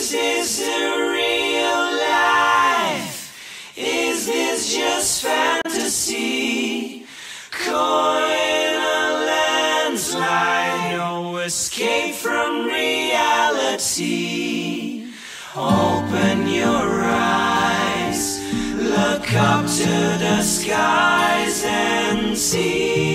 Is this a real life? Is this just fantasy? Caught in a landslide, no escape from reality. Open your eyes, look up to the skies and see.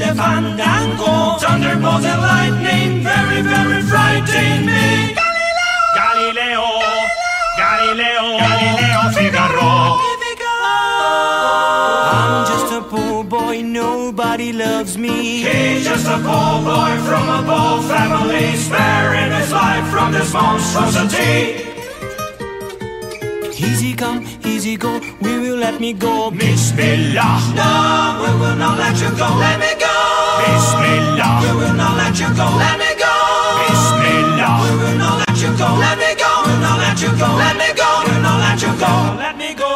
The fandango? Thunderbolt and lightning, very, very frightening me. Galileo, Galileo, Galileo, Galileo Figaro. I'm just a poor boy, nobody loves me. He's just a poor boy from a poor family, sparing his life from this monstrosity. Easy come, easy go, we will let me go. Bismillah, no, we will not let you go. Let me go. Bismillah, we will not let you go. Let me go. Bismillah, we will not let you go. Let me go. We will not let you go. Let me go. We will not let you go. Let me go.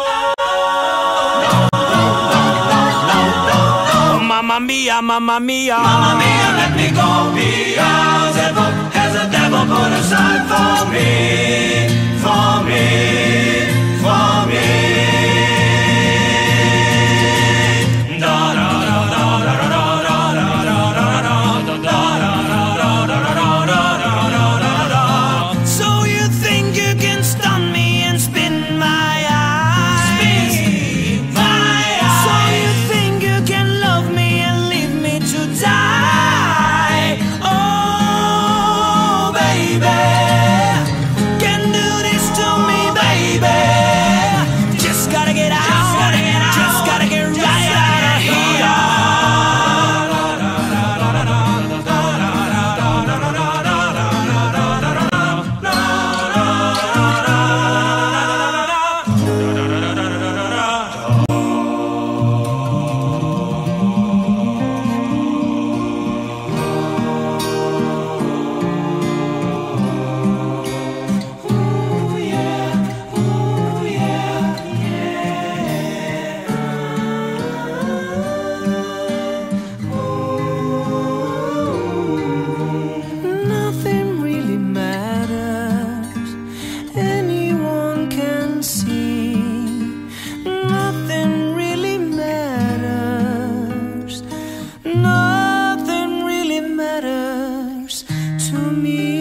Mamma mia, mamma mia. Mamma mia, let me go. Beelzebub has a devil put aside for me, for me, for me. To me.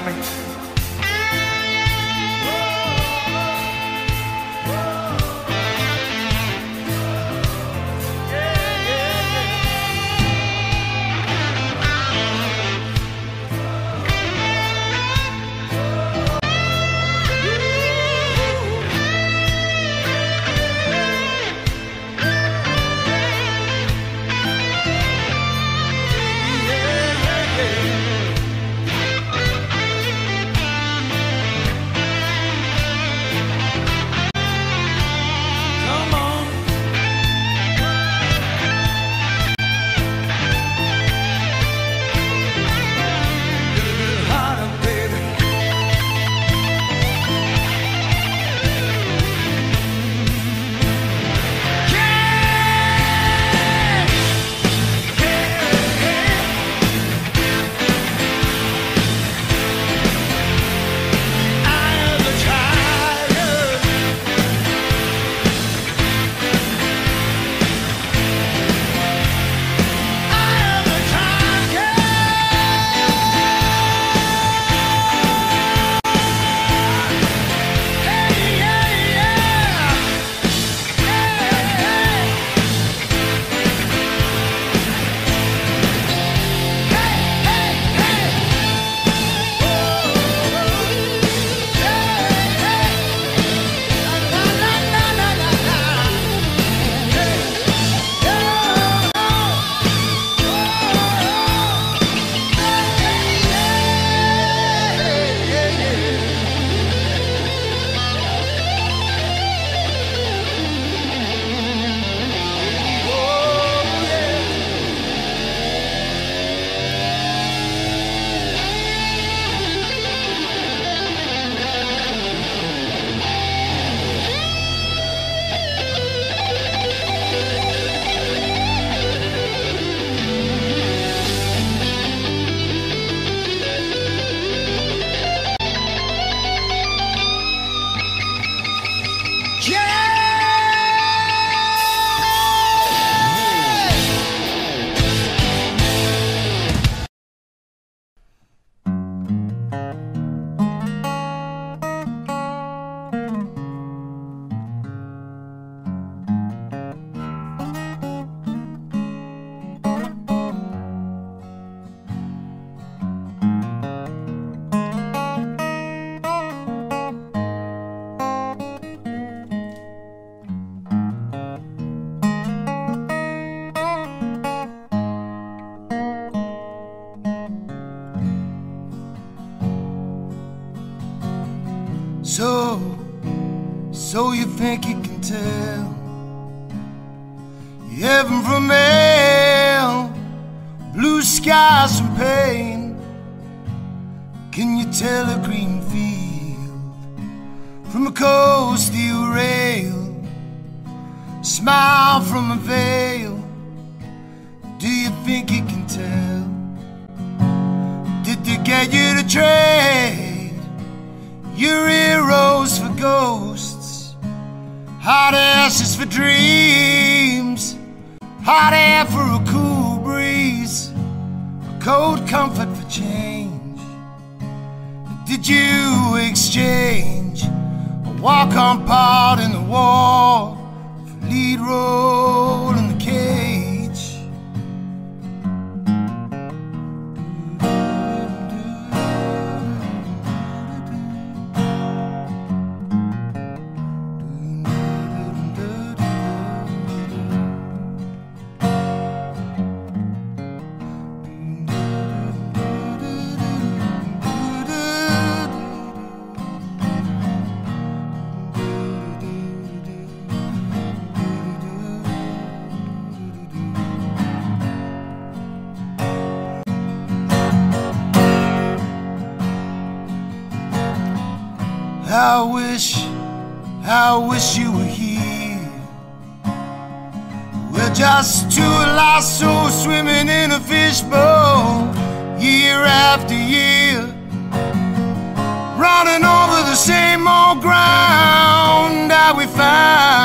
Talk I wish, I wish you were here. We're just two lost souls swimming in a fishbowl, year after year. Running over the same old ground that we found.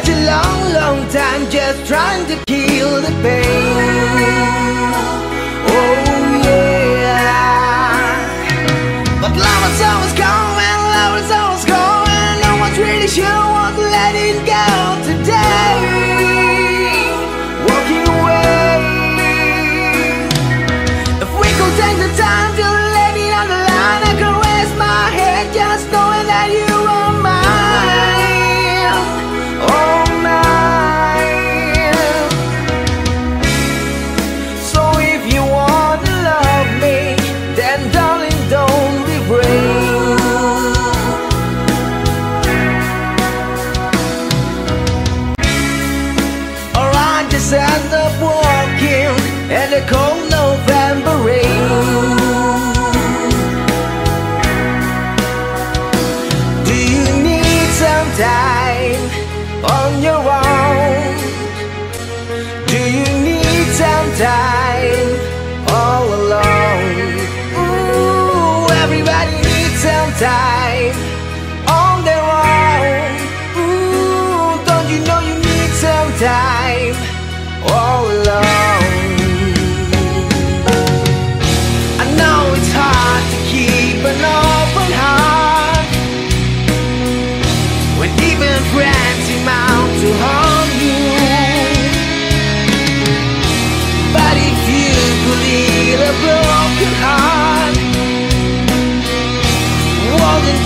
such a long, long time just trying to kill the pain. Oh yeah. But love is always coming, love is always going. No one's really sure.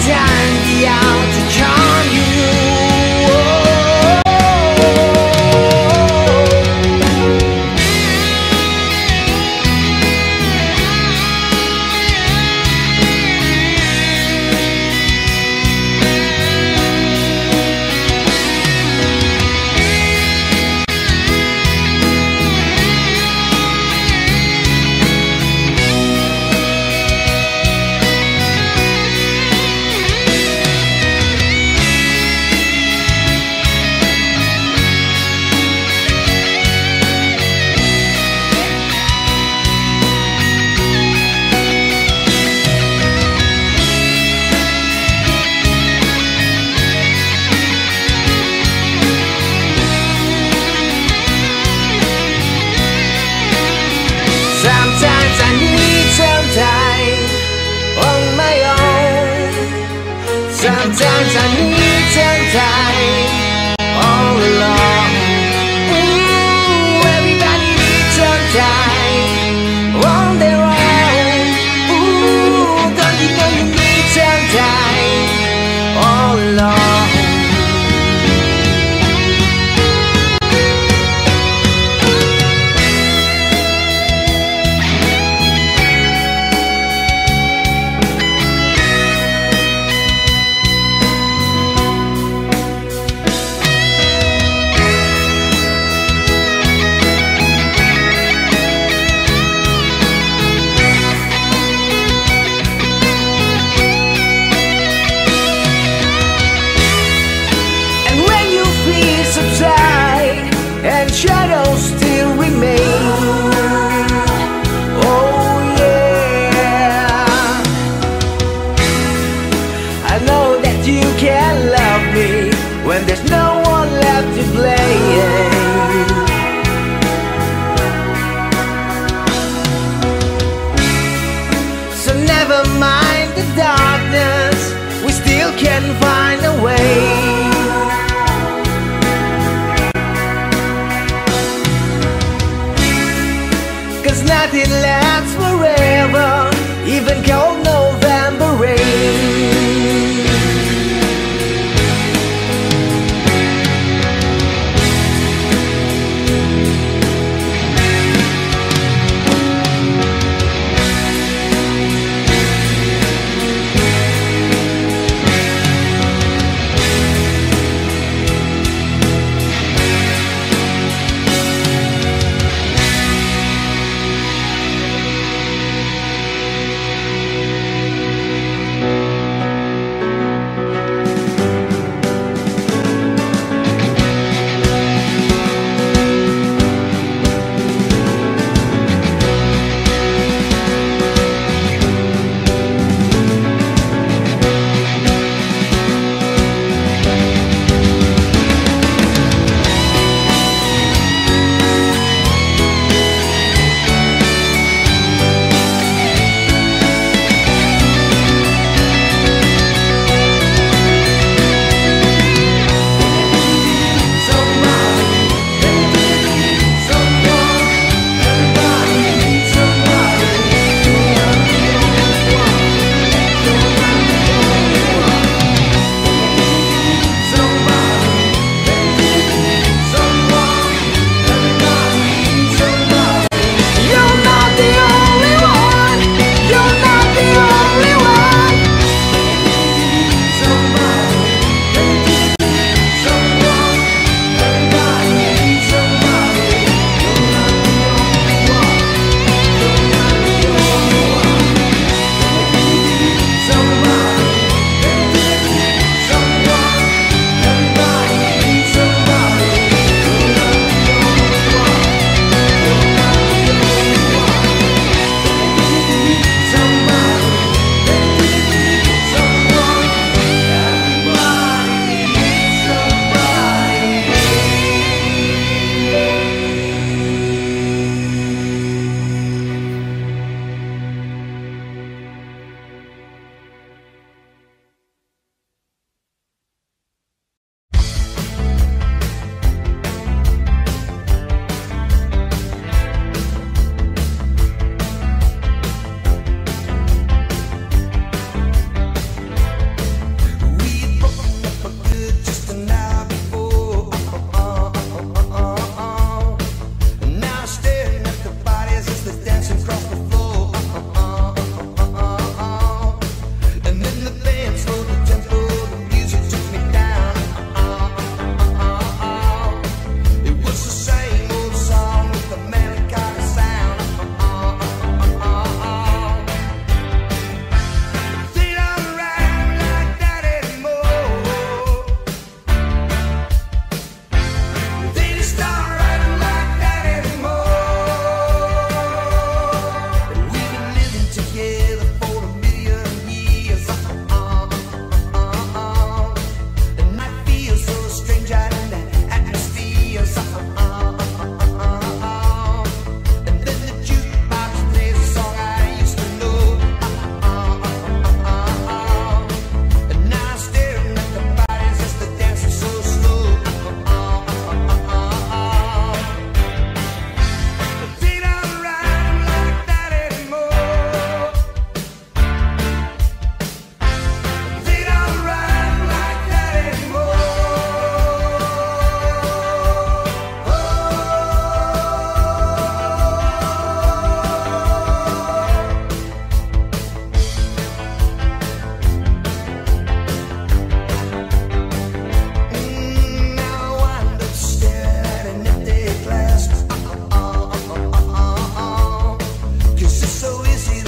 Time. die on my own. Sometimes I need to die all alone. Luiz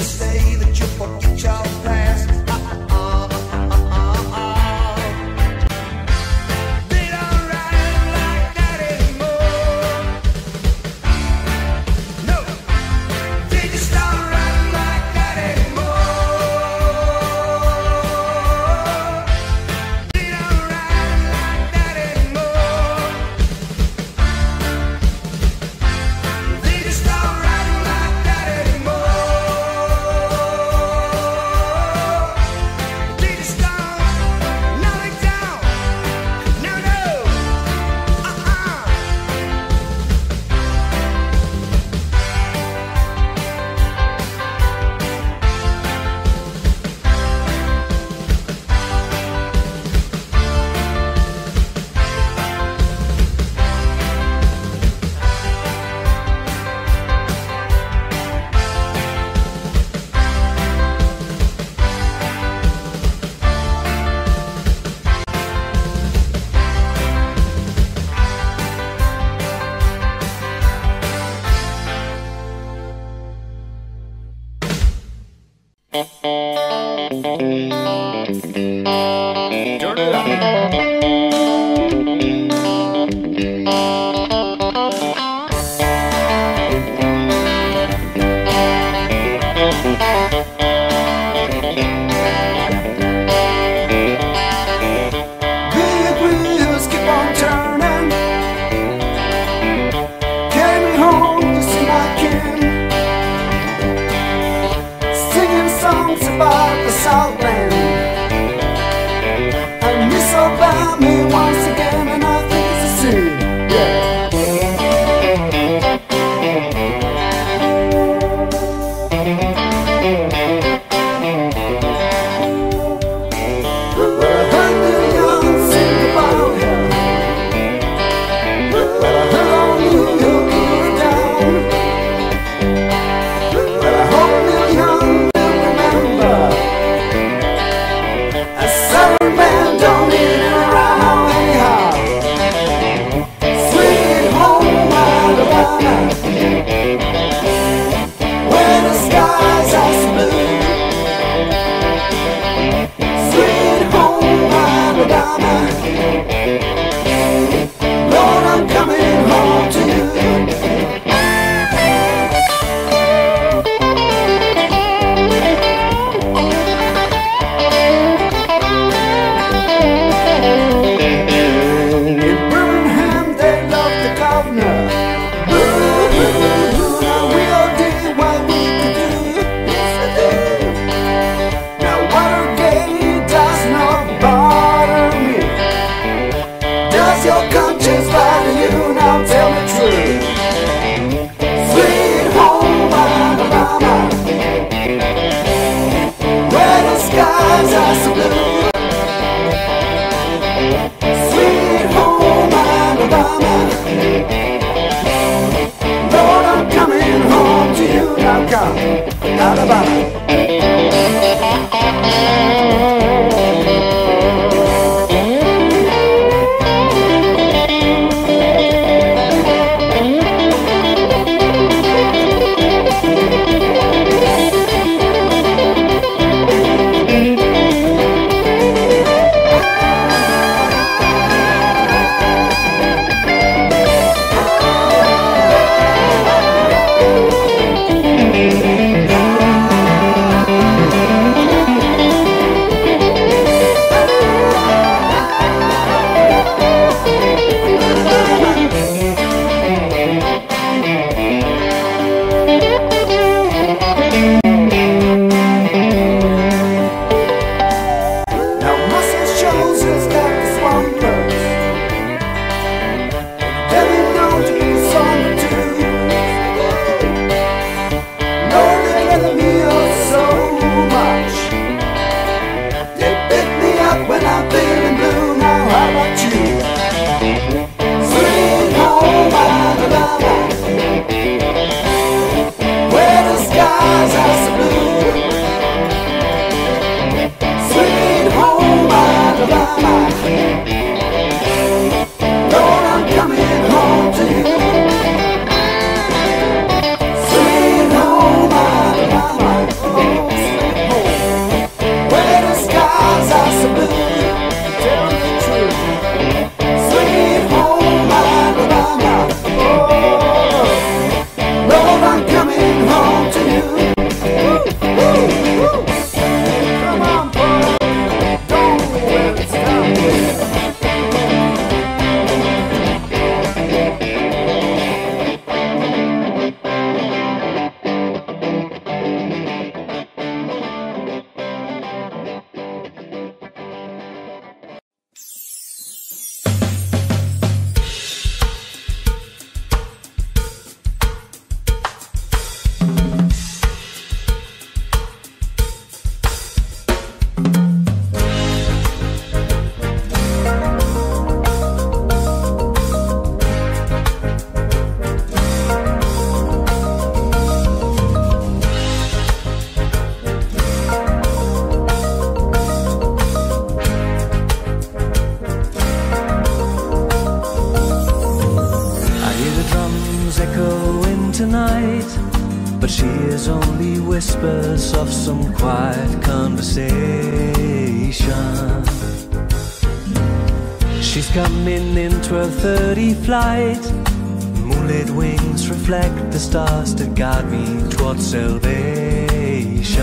stars to guide me towards salvation.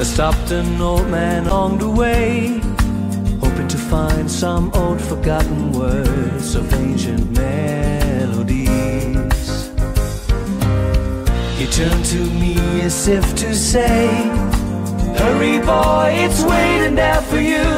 I stopped an old man on the way, hoping to find some old forgotten words of ancient melodies. He turned to me as if to say, Hurry, boy, it's waiting there for you.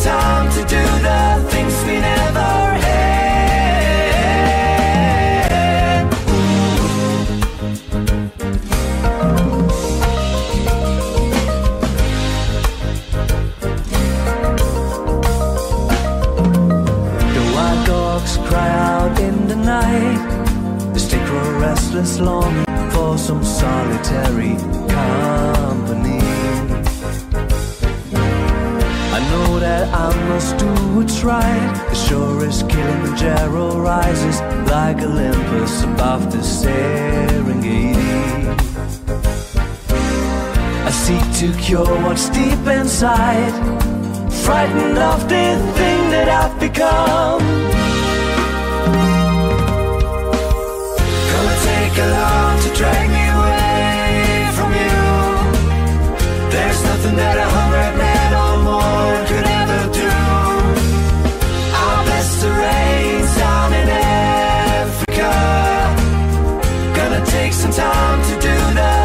Time to what's right. As sure as Kilimanjaro rises like Olympus above the Serengeti. I seek to cure what's deep inside frightened of the thing that I've become. Gonna take a lot to drag me away from you. There's nothing that a hundred men some time to do the